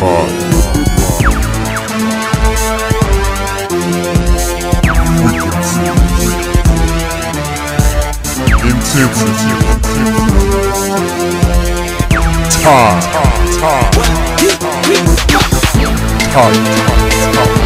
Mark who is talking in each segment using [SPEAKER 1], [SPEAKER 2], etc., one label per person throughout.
[SPEAKER 1] far. Intensity. Time.
[SPEAKER 2] Time. Time. Time.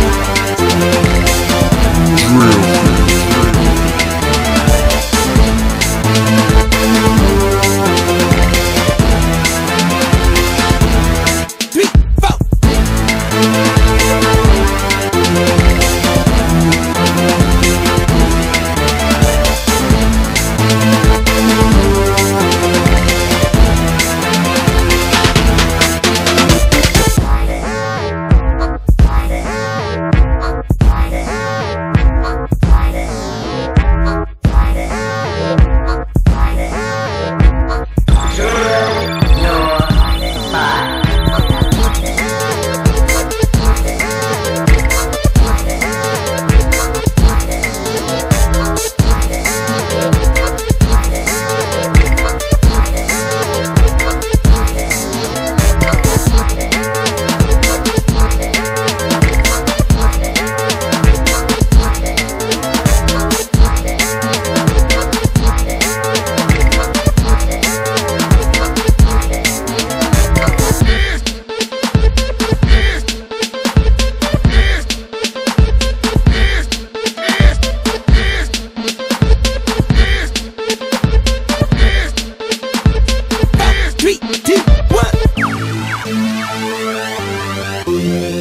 [SPEAKER 3] To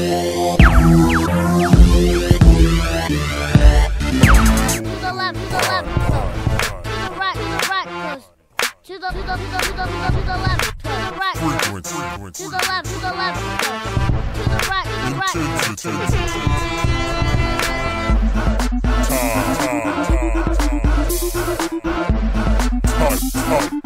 [SPEAKER 3] the, to the, to the, to the, to the left, to the right, to the left, to the left, to the right, to the right. To the right. Touch, touch.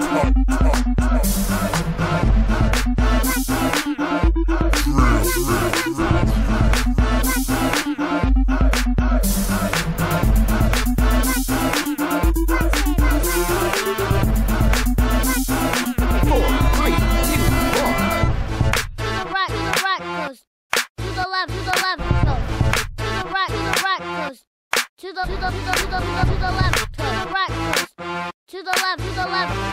[SPEAKER 3] the level.